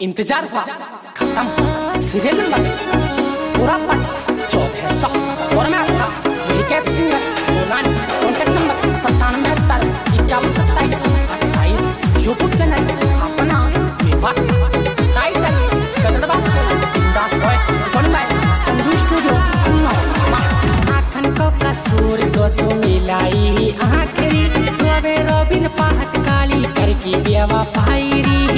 इंतज़ार हुआ खत्म। सीरियल नंबर पूरा पट। चौदह सौ। और मैं आपका विकेट सिंगर बोलानी कॉन्टैक्ट नंबर सत्तानवे सत्तर इक्यावन सत्ताईस, अट्ठाईस यूट्यूब चैनल अपना विवाद। टाइटल कन्नड़ भाषा दास बॉय बोल बाय संधु स्टूडियो आखन को कसूर दोसो मिलाई, आखिरी रोबे रोबिन पाहट काली करके बेवा पायरी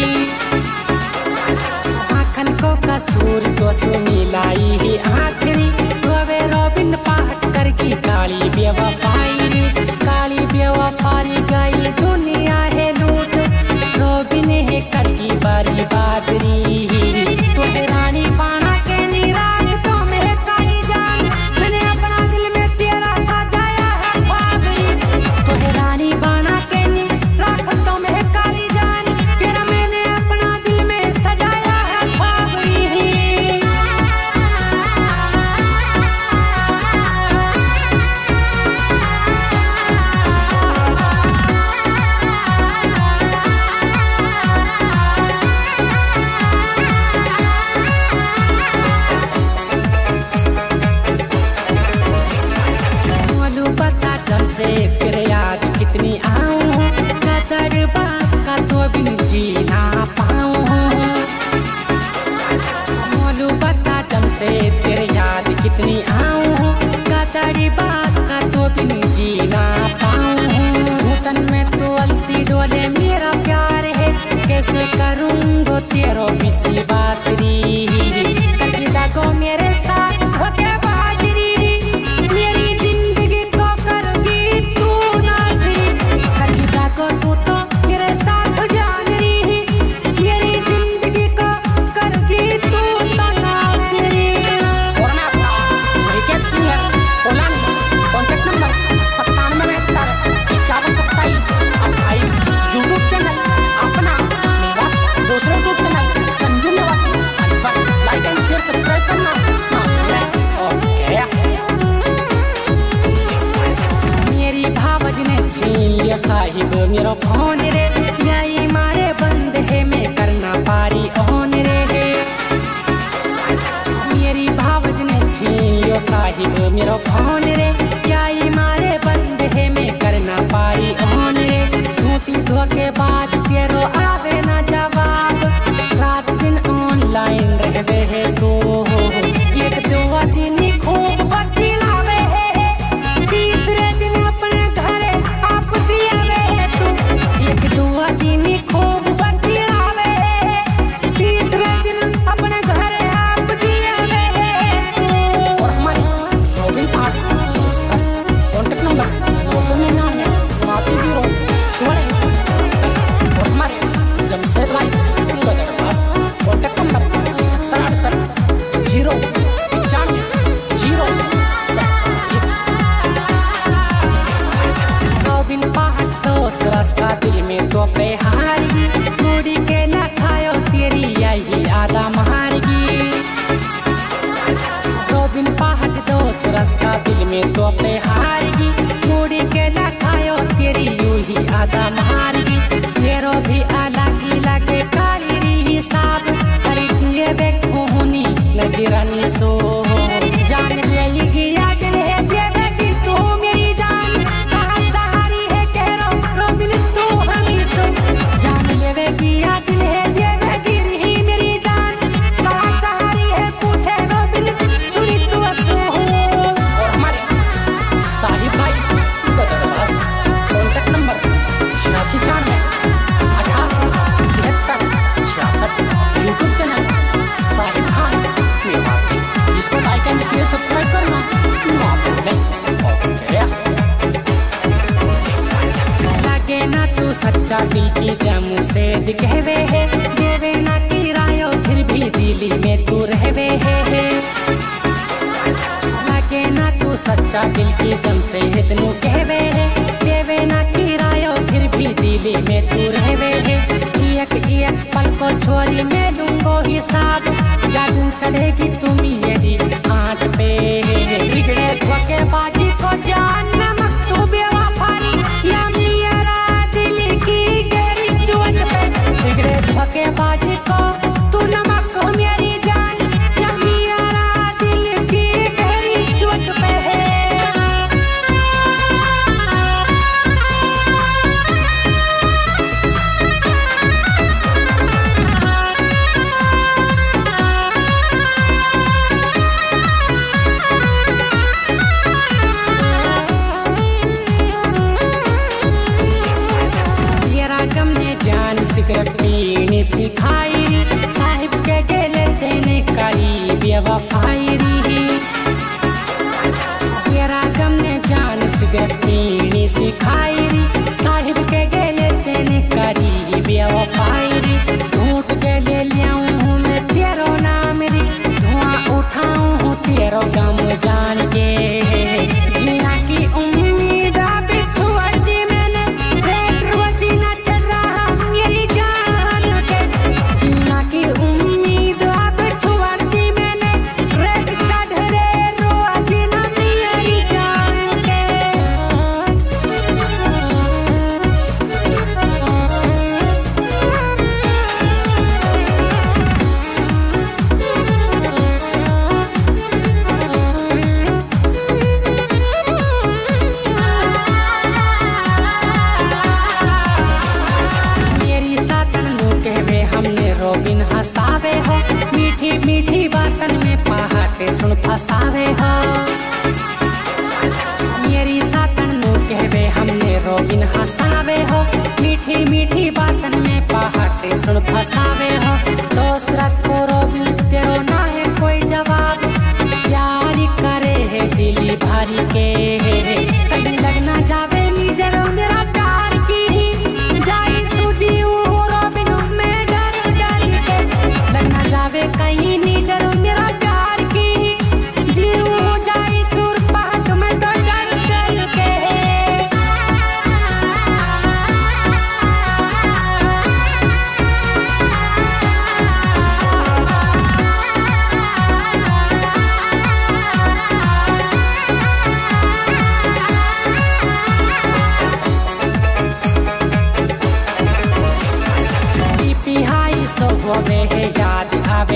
करो फ़ोन रे मारे बंद है मैं करना पारी ओन रे मेरी भावज ने छीयो साहिब, मेरा फ़ोन कहवे है, देवे ना की फिर भी दिली में तू रहवे है लगे ना तू सच्चा दिल की जम से इतनू कहवे है, देवे ना की फिर भी दिली में तू रहवे है। एक एक पल को छोरी मैं लूंगो हिसाब, जादू चढ़ेगी तुम मेरी आठ पे बिगड़े Just me. आवे हो। मेरी सातन नु कहवे हमने रोबिन हसावे हो। मीठी मीठी बातन में पहाटे सुन फसावे हो। दोस्त रस को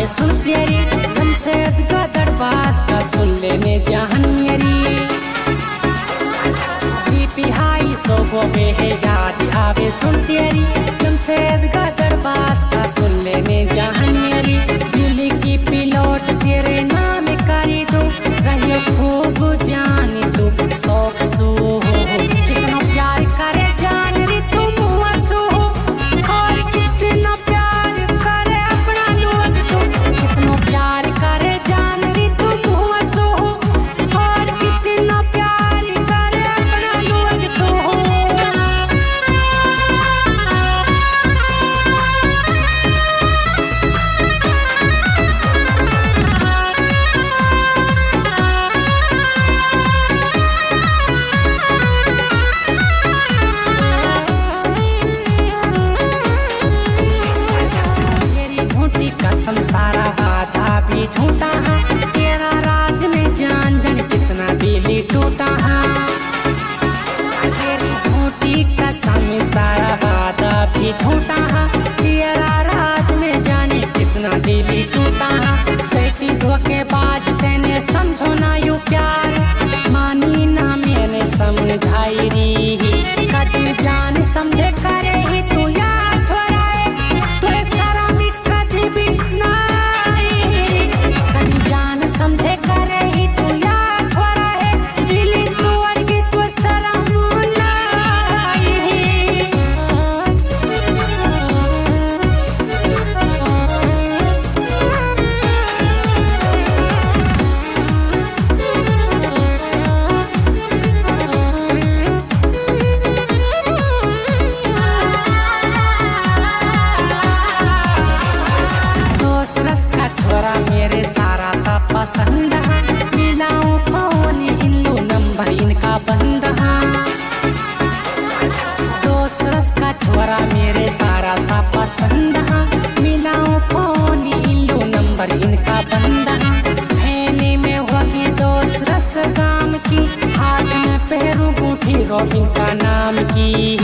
ये सुन प्यारी जमशेद का का सुन लेने जहन मेरी हाई, सोबो में है याद, आवे सुन प्यारी जमशेद का तो इनका नाम की।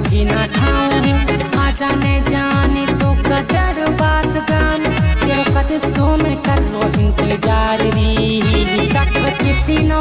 घिन ठाऊं आजा ने जाने तो कदर बास गान तेरो कद सो में कर रो इंतज़ार री। तक कितनो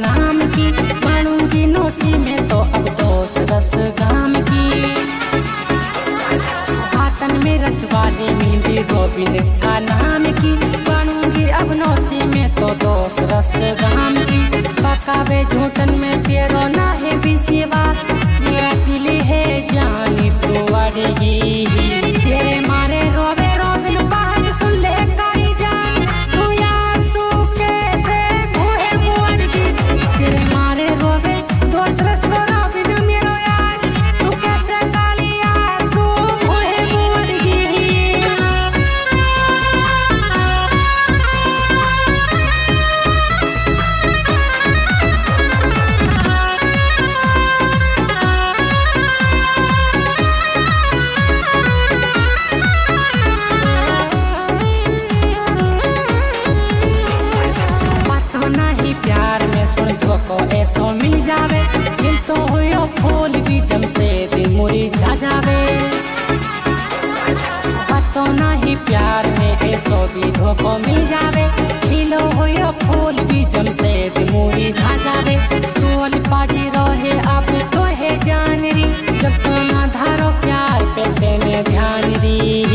नाम की बनूँगी नौसी में तो अब दोस दस गाम की। हाथन में रचवाली मिली गोविंद का नाम की बनूँगी अब नौसी में तो दोस रस गाम की। पकावे झूठन में तेरो ना है विश्वास मेरा दिल है जानी तो अड़ेगी देखो को जावे, खिलो हो फूल भी जम से मूरी खा जावे टोल पार्टी रहे आप तो है जान जब तुम तो आधारो प्यार पे देने ध्यान री